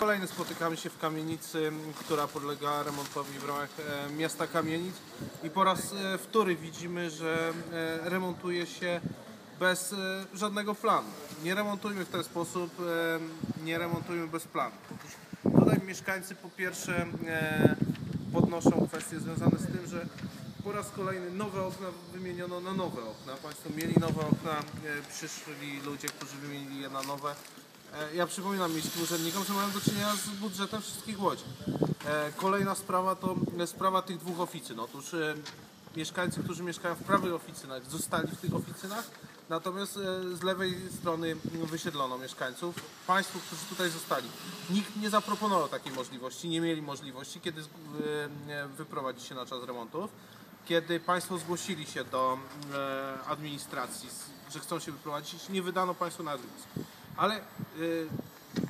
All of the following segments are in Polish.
Kolejny spotykamy się w kamienicy, która podlega remontowi w ramach e, miasta Kamienic i po raz e, wtóry widzimy, że e, remontuje się bez żadnego planu. Nie remontujmy w ten sposób, nie remontujmy bez planu. Tutaj mieszkańcy po pierwsze podnoszą kwestie związane z tym, że po raz kolejny nowe okna wymieniono na nowe okna. Państwo mieli nowe okna, przyszli ludzie, którzy wymienili je na nowe. E, Ja przypominam miejskim urzędnikom, że mają do czynienia z budżetem wszystkich łodzi. E, Kolejna sprawa to e, sprawa tych dwóch oficyn. Otóż e, mieszkańcy, którzy mieszkają w prawych oficynach, zostali w tych oficynach, natomiast z lewej strony wysiedlono mieszkańców. Państwu, którzy tutaj zostali, nikt nie zaproponował takiej możliwości, nie mieli możliwości, kiedy wyprowadzić się na czas remontów. Kiedy Państwo zgłosili się do administracji, że chcą się wyprowadzić, nie wydano Państwu na adres. Ale y,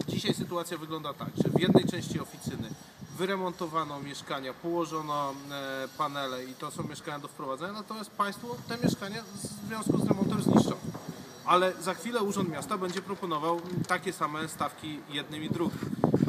dzisiaj sytuacja wygląda tak, że w jednej części oficyny wyremontowano mieszkania, położono e, panele i to są mieszkania do wprowadzenia, natomiast Państwo te mieszkania w związku z remontem zniszczą. Ale za chwilę Urząd Miasta będzie proponował takie same stawki jednym i drugim.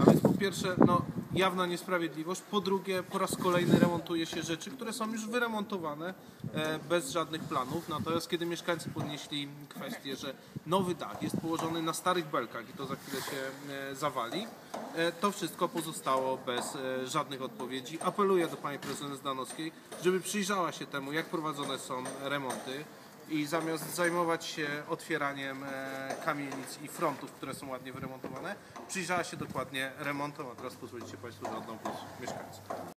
A więc po pierwsze, no, jawna niesprawiedliwość, po drugie, po raz kolejny remontuje się rzeczy, które są już wyremontowane e, bez żadnych planów. Natomiast kiedy mieszkańcy podnieśli kwestię, że nowy dach jest położony na starych belkach i to za chwilę się e, zawali, e, to wszystko pozostało bez żadnych odpowiedzi. Apeluję do pani prezydent Zdanowskiej, żeby przyjrzała się temu, jak prowadzone są remonty i zamiast zajmować się otwieraniem e, kamienic i frontów, które są ładnie wyremontowane, przyjrzała się dokładnie remontom, a teraz pozwolicie Państwo, że oddam głos mieszkańcom.